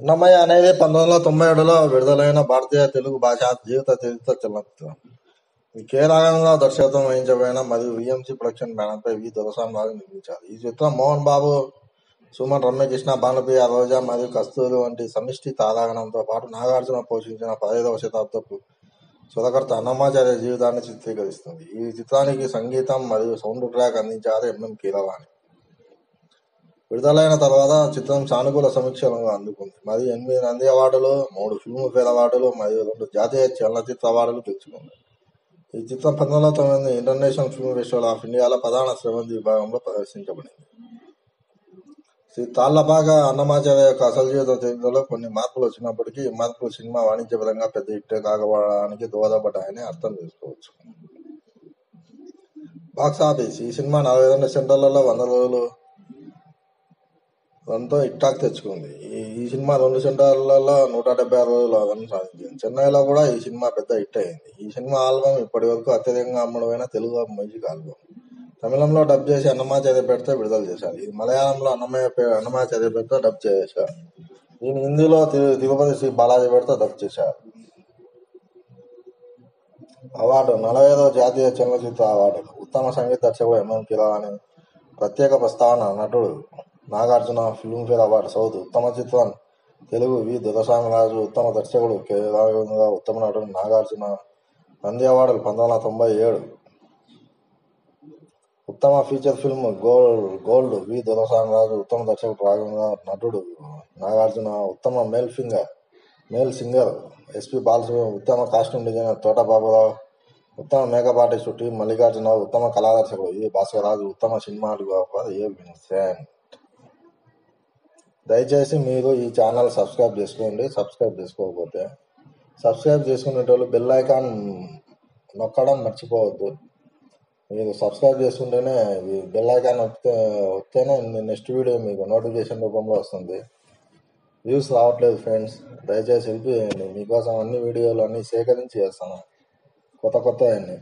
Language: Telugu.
అన్నమయ్య అనేది పంతొమ్మిది వందల తొంభై ఏడులో విడుదలైన భారతీయ తెలుగు భాష జీవిత చరిత్ర చలనచిత్రం. ఈ కె రాఘవేంద్ర దర్శకత్వం వహించబడిన మరియు విఎంసి ప్రొడక్షన్ బ్యానర్ పై వి దొరస్వామి రాజు నిర్మించారు. ఈ చిత్రం మోహన్ బాబు సుమన్ రమ్యకృష్ణ భానుప్రియ రోజా మరియు కస్తూరి వంటి సమిష్టి తారాగణంతో పాటు నాగార్జున పోషించిన పదహైదవ శతాబ్దపు సుధకర్త అన్నమాచార్య జీవితాన్ని చిత్రీకరిస్తుంది. ఈ చిత్రానికి సంగీతం మరియు సౌండ్ ట్రాక్ అందించారు ఎంఎం కీరవాణి. విడుదలైన తర్వాత చిత్రం సానుకూల సమీక్షలను అందుకుంది. మరియు ఎనిమిది నంది అవార్డులు మూడు ఫిల్మ్ఫేర్ అవార్డులు మరియు రెండు జాతీయ చలనచిత్ర అవార్డులు తెచ్చుకుంది ఈ చిత్రం పంతొమ్మిది వందల తొమ్మిది ఇంటర్నేషనల్ ఫిల్మ్ ఫెస్టివల్ ఆఫ్ ఇండియాలో ప్రధాన శ్రవంతి విభాగంలో ప్రదర్శించబడింది. శ్రీ తాళ్ళబాగా అన్నమాచార్య యొక్క అసలు జీవిత చరిత్రలో కొన్ని మార్పులు వచ్చినప్పటికీ ఈ మార్పులు సినిమా వాణిజ్యపరంగా పెద్ద హిట్ కాకపోవడానికి దోహదపడ్డాయని అర్థం చేసుకోవచ్చు. బాక్స్ ఆఫీస్ ఈ సినిమా నలభై రెండు సెంటర్లలో వంద రోజులు దాంతో ఇట్టాక్ తెచ్చుకుంది. ఈ ఈ సినిమా రెండు సెంటర్లలో నూట డెబ్బై ఆరు రోజులు ఆదరణ సాధించింది. చెన్నైలో కూడా ఈ సినిమా పెద్ద హిట్ అయింది. ఈ సినిమా ఆల్బమ్ ఇప్పటి వరకు అత్యధికంగా అమ్మడమైన తెలుగు మ్యూజిక్ ఆల్బమ్. తమిళంలో డబ్ చేసి అన్నమాచార్య పెడితే విడుదల చేశారు. ఇది మలయాళంలో అన్నమయ్య పే- అన్నమాచార్య పెడితే డబ్ చేశారు. దీని హిందీలో తిరుపతి శ్రీ బాలాజీ పెడితే డబ్ చేశారు. అవార్డు నలభై ఐదవ జాతీయ చలనచిత్ర అవార్డు. ఉత్తమ సంగీత దర్శకుడు ఎంఎం కిరాని ప్రత్యేక ప్రస్తావన నటుడు. నాగార్జున ఫిల్మ్ఫేర్ అవార్డు సౌత్ ఉత్తమ చిత్రం తెలుగు వి. దురసామరాజు ఉత్తమ దర్శకుడు కె. రాఘవేంద్ర ఉత్తమ నటుడు నాగార్జున నంది అవార్డులు పంతొమ్మిది వందల తొంభై ఏడు. ఉత్తమ feature film gold gold V. Durasamaraju ఉత్తమ దర్శకుడు రాఘవేంద్ర నటుడు నాగార్జున ఉత్తమ male finger male singer S P Balasubrahmanyam ఉత్తమ కాస్ట్యూమ్ డిజైనర్ తోట బాబురావు ఉత్తమ మేకప్ ఆర్టిస్ట్ టి. మల్లికార్జున ఉత్తమ కళాదర్శకుడు ఏ. భాస్కరరాజు ఉత్తమ సినిమాటోగ్రాఫర్ ఏ. విన్సెంట్ దయచేసి మీరు ఈ ఛానల్ సబ్స్క్రైబ్ చేసుకోండి. సబ్స్క్రైబ్ చేసుకోకపోతే సబ్స్క్రైబ్ చేసుకునేటోళ్ళు బెల్ ఐకాన్ నొక్కడం మర్చిపోవద్దు. మీరు సబ్స్క్రైబ్ చేసుకుంటేనే ఈ బెల్ ఐకాన్ వస్తే వస్తేనే నెక్స్ట్ వీడియో మీకు నోటిఫికేషన్ రూపంలో వస్తుంది. వ్యూస్ రావట్లేదు ఫ్రెండ్స్. దయచేసి హెల్ప్ చేయండి. మీకోసం అన్ని వీడియోలు అన్ని సేకరించి చేస్తాను కొత్త కొత్త అన్ని.